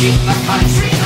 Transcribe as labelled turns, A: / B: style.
A: keep my country